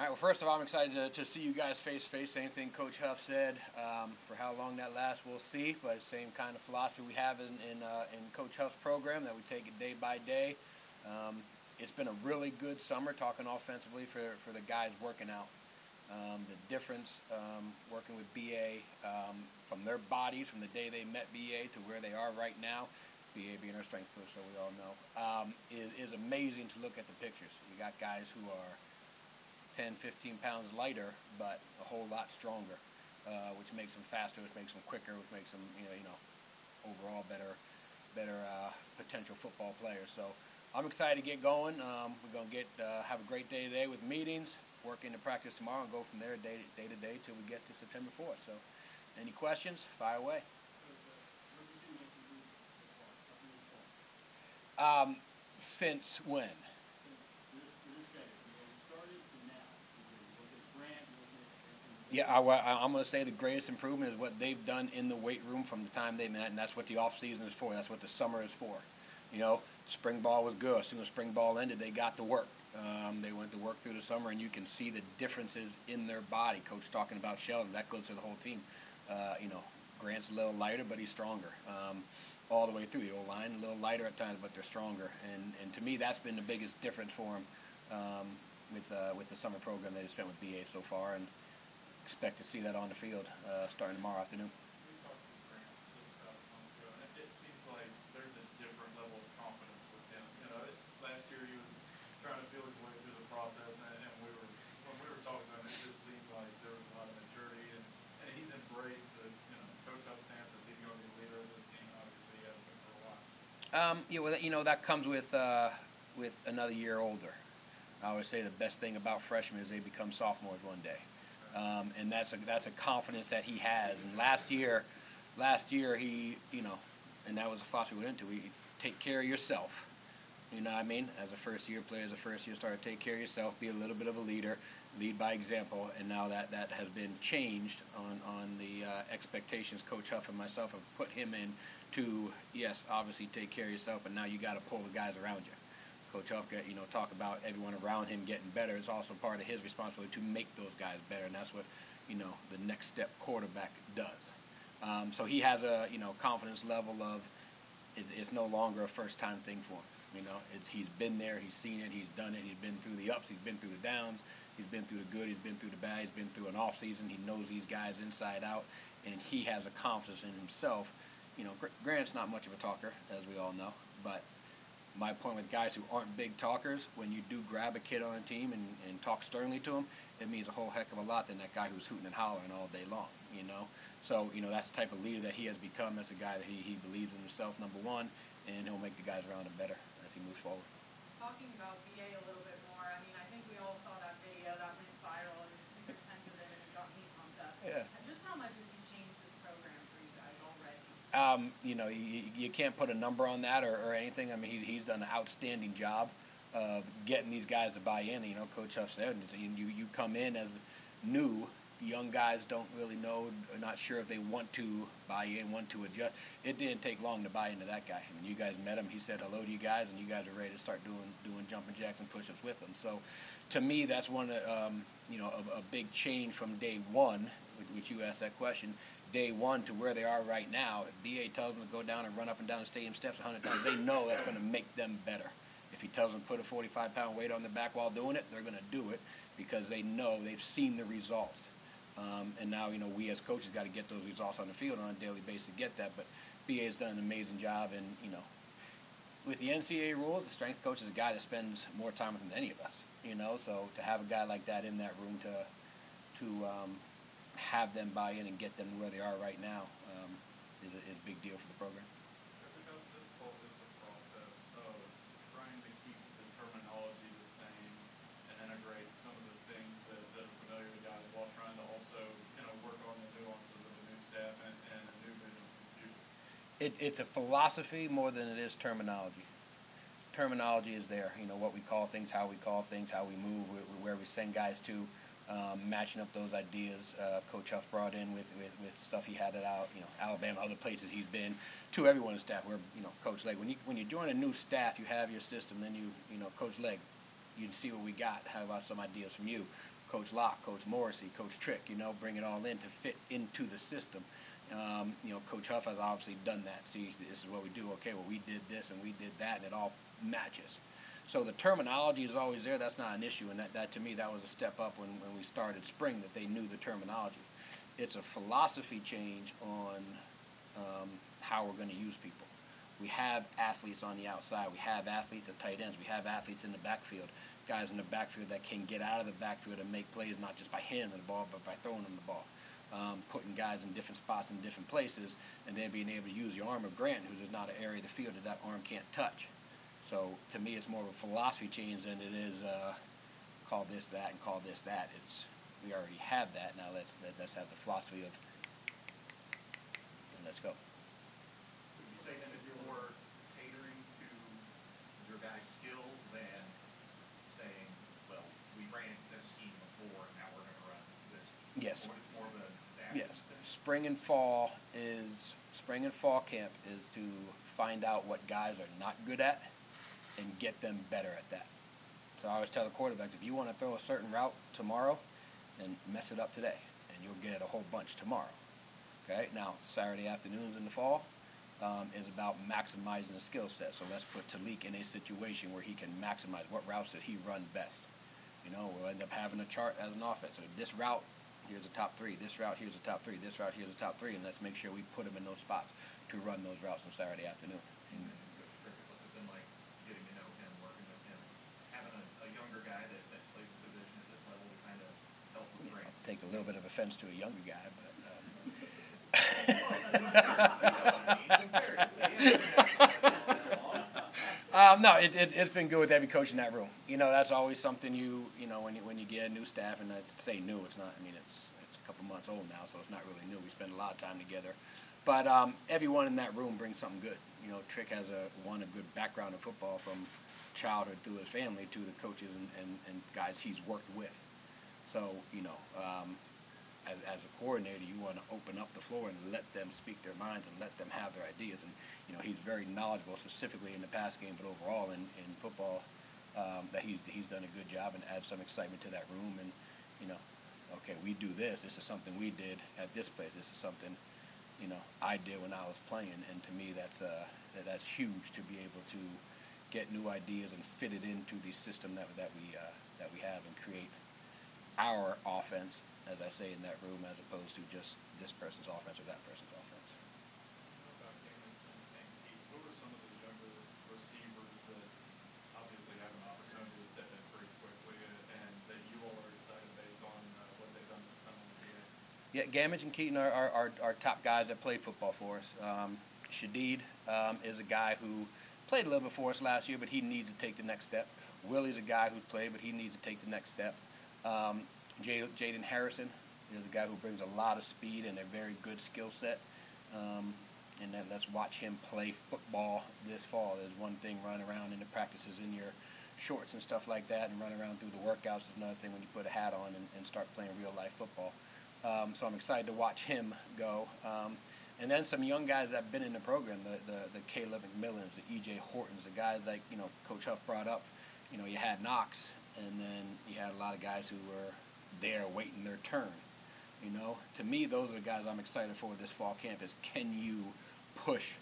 All right, well, first of all, I'm excited to, to see you guys face to face. Same thing Coach Huff said. Um, for how long that lasts, we'll see. But same kind of philosophy we have in, in, uh, in Coach Huff's program that we take it day by day. Um, it's been a really good summer talking offensively for, for the guys working out. Um, the difference um, working with BA um, from their bodies from the day they met BA to where they are right now, BA being our strength coach, so we all know, um, is, is amazing to look at the pictures. You got guys who are 10, 15 pounds lighter, but a whole lot stronger, uh, which makes them faster, which makes them quicker, which makes them, you know, you know overall better, better uh, potential football players. So I'm excited to get going. Um, we're going to get uh, have a great day today with meetings, work into practice tomorrow, and go from there day, day to day till we get to September 4th. So any questions, fire away. Um, since when? Yeah, I, am going to say the greatest improvement is what they've done in the weight room from the time they met, and that's what the off season is for. That's what the summer is for. You know, spring ball was good. As soon as spring ball ended, they got to work. Um, they went to work through the summer, and you can see the differences in their body. Coach talking about Sheldon, that goes to the whole team. Uh, you know, Grant's a little lighter, but he's stronger. Um, all the way through the old line, a little lighter at times, but they're stronger. And and to me, that's been the biggest difference for them um, with uh, with the summer program they've spent with BA so far. And expect to see that on the field uh, starting tomorrow afternoon. Um, yeah, well, you know that comes with uh, with another year older. I always say the best thing about freshmen is they become sophomores one day um, and that's a that's a confidence that he has. And last year, last year he you know, and that was a philosophy we went into. We take care of yourself. You know what I mean? As a first year player, as a first year starter, take care of yourself, be a little bit of a leader, lead by example. And now that that has been changed on on the uh, expectations Coach Huff and myself have put him in to yes, obviously take care of yourself, but now you got to pull the guys around you. Coach Huff, you know, talk about everyone around him getting better. It's also part of his responsibility to make those guys better, and that's what, you know, the next step quarterback does. Um, so he has a, you know, confidence level of it's, it's no longer a first-time thing for him. You know, he's been there, he's seen it, he's done it, he's been through the ups, he's been through the downs, he's been through the good, he's been through the bad, he's been through an off season. He knows these guys inside out, and he has a confidence in himself. You know, Grant's not much of a talker, as we all know, but my point with guys who aren't big talkers, when you do grab a kid on a team and, and talk sternly to him, it means a whole heck of a lot than that guy who's hooting and hollering all day long, you know? So, you know, that's the type of leader that he has become as a guy that he, he believes in himself, number one, and he'll make the guys around him better as he moves forward. Talking about BA a little bit more, I mean, I think we all saw that video that went viral and super sensitive and it got me pumped up. Yeah. Just how much has he changed this program for you guys already? Um, you know, you, you can't put a number on that or, or anything. I mean, he, he's done an outstanding job of getting these guys to buy in. You know, Coach Huff said, you, you come in as new, young guys don't really know, not sure if they want to buy in, want to adjust. It didn't take long to buy into that guy. I mean, you guys met him. He said hello to you guys, and you guys are ready to start doing doing jumping jacks and push-ups with him. So, to me, that's one um, you know a, a big change from day one, which you asked that question day one to where they are right now, if BA tells them to go down and run up and down the stadium steps 100 times, they know that's going to make them better. If he tells them to put a 45 pound weight on their back while doing it, they're going to do it because they know they've seen the results. Um, and now, you know, we as coaches got to get those results on the field on a daily basis to get that. But BA has done an amazing job. And, you know, with the NCAA rules, the strength coach is a guy that spends more time with than any of us, you know. So to have a guy like that in that room to, to um, have them buy in and get them where they are right now um, is, a, is a big deal for the program. It, it's a philosophy more than it is terminology. Terminology is there, you know, what we call things, how we call things, how we move, where we send guys to um, matching up those ideas. Uh, Coach Huff brought in with, with, with stuff he had it out, you know, Alabama, other places he's been, to everyone's staff. Where you know, Coach Leg, when you when you join a new staff, you have your system. Then you you know, Coach Leg, you see what we got. How about some ideas from you? Coach Locke, Coach Morrissey, Coach Trick, you know, bring it all in to fit into the system. Um, you know, Coach Huff has obviously done that. See, this is what we do. Okay, well, we did this and we did that, and it all matches. So the terminology is always there. That's not an issue, and that, that to me, that was a step up when, when we started spring, that they knew the terminology. It's a philosophy change on um, how we're going to use people. We have athletes on the outside. We have athletes at tight ends. We have athletes in the backfield. Guys in the backfield that can get out of the backfield and make plays, not just by handing the ball, but by throwing them the ball. Um, putting guys in different spots in different places, and then being able to use the arm of Grant, who's not an area of the field that that arm can't touch. So to me, it's more of a philosophy change than it is uh, call this that and call this that. It's we already have that. Now let's let, let's have the philosophy of and let's go. Would you say then if you're more catering to your guy's skill than saying, well, we ran this scheme before, and now we're gonna run this? Yes. Or more of a. that Yes, spring and fall is spring and fall camp is to find out what guys are not good at and get them better at that. So I always tell the quarterbacks, if you want to throw a certain route tomorrow, then mess it up today, and you'll get a whole bunch tomorrow. Okay. Now Saturday afternoons in the fall um, is about maximizing the skill set. So let's put Talik in a situation where he can maximize what routes that he run best. You know, we'll end up having a chart as an offense. So this route, here's the top three. This route, here's the top three. This route, here's the top three. And let's make sure we put him in those spots to run those routes on Saturday afternoon. And then Coach Trickett, what's it been like getting to know him, working with him, having a, a younger guy that, that plays the position at this level to kind of help with I'll Grant? Take a little bit of offense to a younger guy, but um, um, no, it, it, it's been good with every coach in that room. You know, that's always something you you know when you when you get a new staff, and I say new, it's not. I mean, it's it's a couple months old now, so it's not really new. We spend a lot of time together, but um, everyone in that room brings something good. You know, Trick has a one a good background in football from childhood through his family to the coaches and, and, and guys he's worked with. So you know, um, as, as a coordinator, you want to open up the floor and let them speak their minds and let them have their ideas. And you know, he's very knowledgeable, specifically in the pass game, but overall in, in football, um, that he's he's done a good job and adds some excitement to that room. And you know, okay, we do this. This is something we did at this place. This is something you know I did when I was playing. And to me, that's uh, that, that's huge to be able to get new ideas and fit it into the system that that we uh, that we have and create our offense, as I say, in that room, as opposed to just this person's offense or that person's offense. Yeah, Gammage and Keaton are, are, are, are top guys that played football for us. Um, Shadeed um, is a guy who played a little bit for us last year, but he needs to take the next step. Willie's a guy who played, but he needs to take the next step. Um, Jayden Harrison is a guy who brings a lot of speed and a very good skill set. Um, and let's watch him play football this fall. There's one thing running around in the practices in your shorts and stuff like that, and running around through the workouts is another thing when you put a hat on and, and start playing real life football. Um, so I'm excited to watch him go. Um, and then some young guys that have been in the program, the, the, the Caleb McMillans, the EJ Hortons, the guys like, you know, Coach Huff brought up. You know, you had Knox, and then you had a lot of guys who were there waiting their turn. You know, to me, those are the guys I'm excited for this fall camp is can you push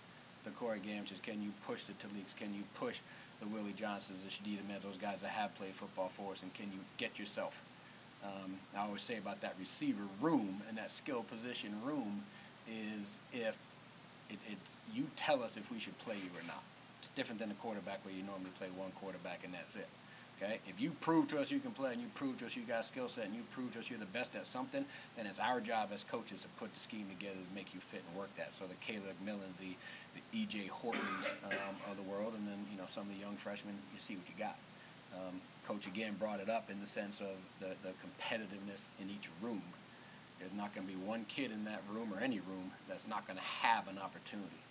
the Corey Gammages? Can you push the Taliks? Can you push the Willie Johnsons, the Shadeed Ahmed, those guys that have played football for us? And can you get yourself? Um, I always say about that receiver room and that skill position room is if it, it's you tell us if we should play you or not. It's different than the quarterback where you normally play one quarterback and that's it. Okay, if you prove to us you can play and you prove to us you got a skill set and you prove to us you're the best at something, then it's our job as coaches to put the scheme together to make you fit and work that. So the Caleb Millen, the the EJ Hortons um, of the world, and then you know some of the young freshmen, you see what you got. Um, Coach again brought it up in the sense of the, the competitiveness in each room. There's not going to be one kid in that room or any room that's not going to have an opportunity.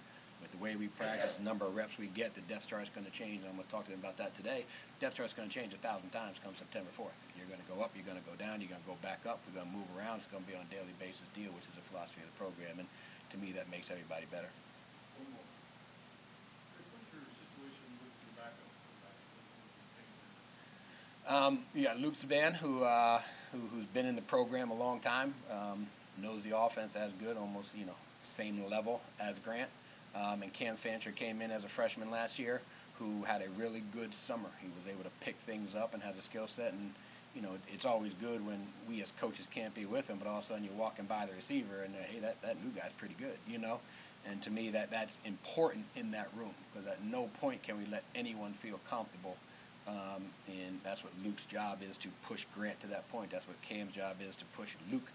With the way we practice, the number of reps we get, the depth chart is going to change. I'm going to talk to them about that today. Depth chart is going to change a thousand times come September 4th. You're going to go up, you're going to go down, you're going to go back up, we're going to move around. It's going to be on a daily basis deal, which is the philosophy of the program. And to me, that makes everybody better. One more. Chris, what's your situation with your backup quarterback? Um, got Luke Zban, who uh, who, who's been in the program a long time, um, knows the offense as good, almost you know same level as Grant. Um, and Cam Fancher came in as a freshman last year, who had a really good summer. He was able to pick things up and has a skill set. And you know, it's always good when we as coaches can't be with him, but all of a sudden you're walking by the receiver and uh, hey, that, that new guy's pretty good, you know. And to me, that that's important in that room because at no point can we let anyone feel comfortable. Um, and that's what Luke's job is to push Grant to that point. That's what Cam's job is to push Luke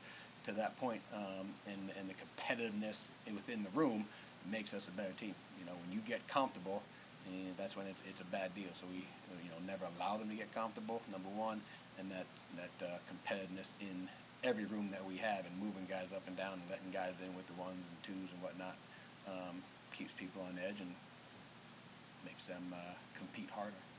to that point. Um, and and the competitiveness within the room makes us a better team. You know, when you get comfortable, and that's when it's, it's a bad deal. So we, you know, never allow them to get comfortable. Number one, and that that uh, competitiveness in every room that we have, and moving guys up and down, and letting guys in with the ones and twos and whatnot, um, keeps people on edge and makes them uh, compete harder.